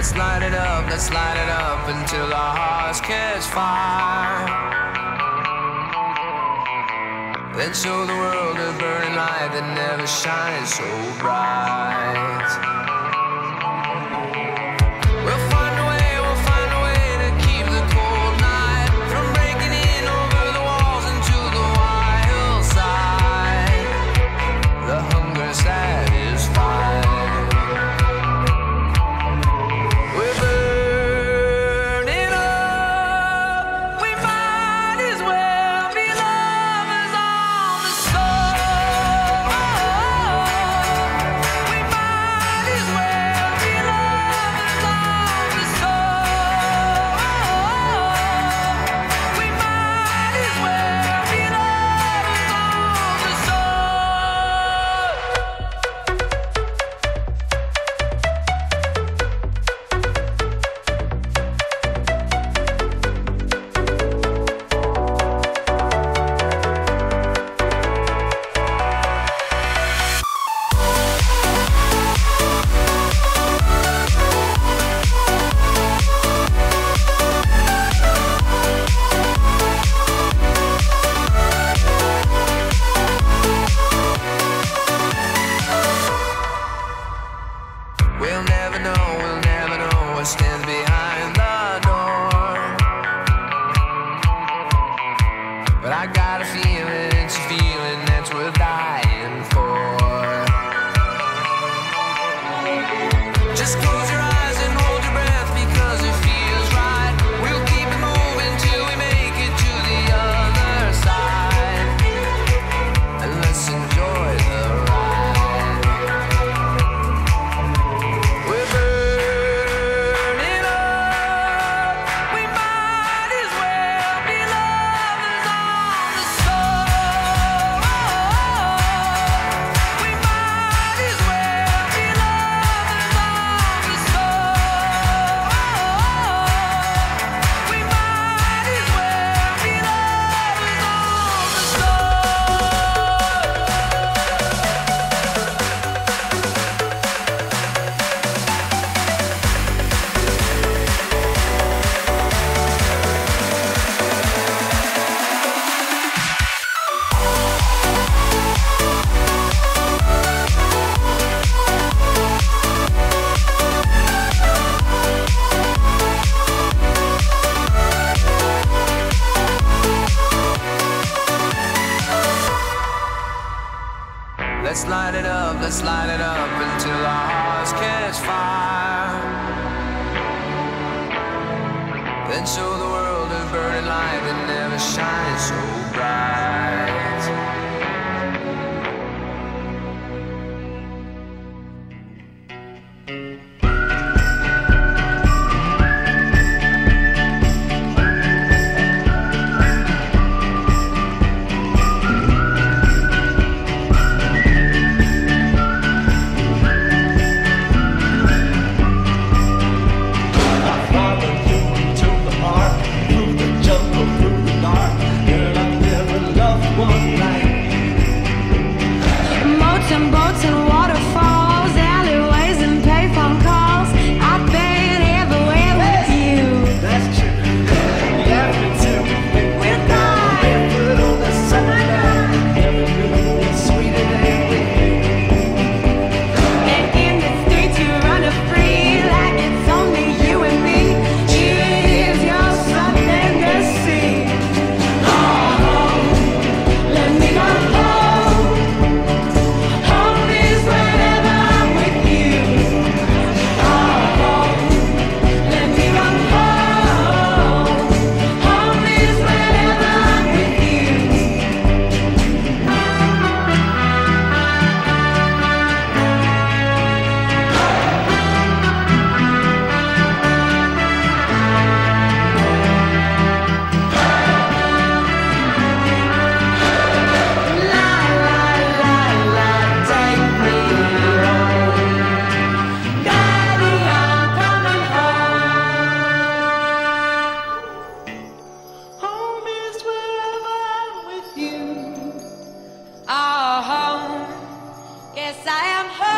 Let's light it up, let's light it up until our hearts catch fire. Then show the world a burning light that never shines so bright. Let's light it up until our hearts catch fire. Then show the world a burning light that never shines so yes, I am hurt.